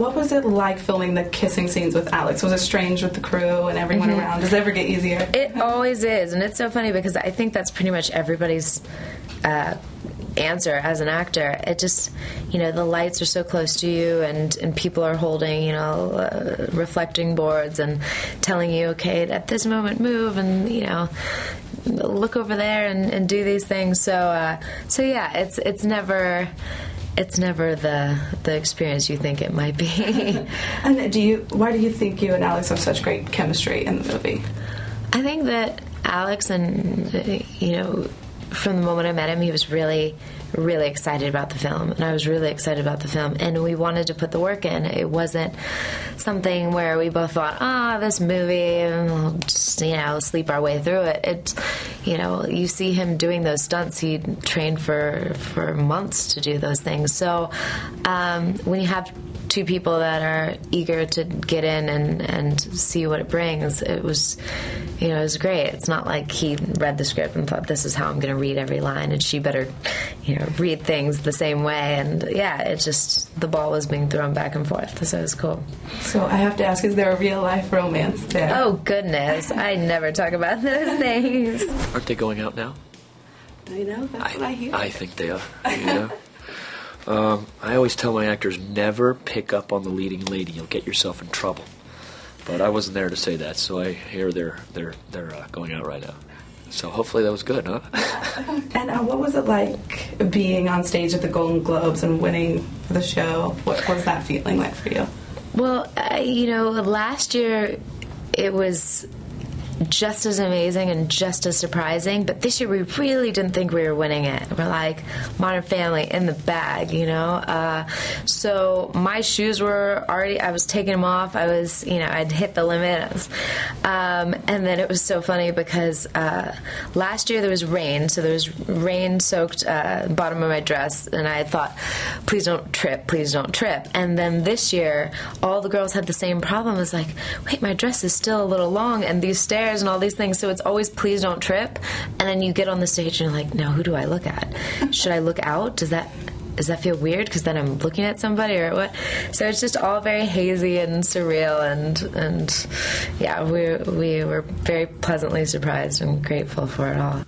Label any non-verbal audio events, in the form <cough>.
What was it like filming the kissing scenes with Alex? Was it strange with the crew and everyone Mm-hmm. around? Does it ever get easier? It always is, and it's so funny because I think that's pretty much everybody's uh, answer as an actor. It just, you know, the lights are so close to you, and and people are holding, you know, uh, reflecting boards and telling you, okay, at this moment, move, and you know. Look over there and, and do these things. So, uh, so yeah, it's it's never, it's never the the experience you think it might be. <laughs> and do you? Why do you think you and Alex have such great chemistry in the movie? I think that Alex and you know from the moment I met him he was really really excited about the film and I was really excited about the film and we wanted to put the work in it wasn't something where we both thought ah this movie we'll just you know sleep our way through it it you know you see him doing those stunts he trained for for months to do those things so um, when you have two people that are eager to get in and, and see what it brings. It was, you know, it was great. It's not like he read the script and thought this is how I'm going to read every line, and she better, you know, read things the same way. And yeah, it just the ball was being thrown back and forth, so it was cool. So I have to ask: Is there a real life romance there? Oh goodness, I never talk about <laughs> those things. Aren't they going out now? I know that's what I hear. I think they are. You know? <laughs> um, I always tell my actors never pick up on the leading lady. You'll get yourself in trouble. But I wasn't there to say that, so I hear they're they're they're uh, going out right now. So hopefully that was good, huh? <laughs> And uh, what was it like being on stage at the Golden Globes and winning the show? What was that feeling like for you? Well, uh, you know, last year it was just as amazing and just as surprising, but this year we really didn't think we were winning it. We're like Modern Family in the bag, you know. Uh, so my shoes were already. I was taking them off. I was, you know, I'd hit the limit. Um, and then it was so funny because uh, last year there was rain, so there was rain-soaked uh, bottom of my dress, and I thought, please don't trip, please don't trip. And then this year, all the girls had the same problem. It was like, wait, my dress is still a little long, and these stairs and all these things. So it's always please don't trip. And then you get on the stage and you're like, now who do I look at? Should I look out? Does that does that feel weird because then I'm looking at somebody or what? So it's just all very hazy and surreal and and yeah, we we were very pleasantly surprised and grateful for it all.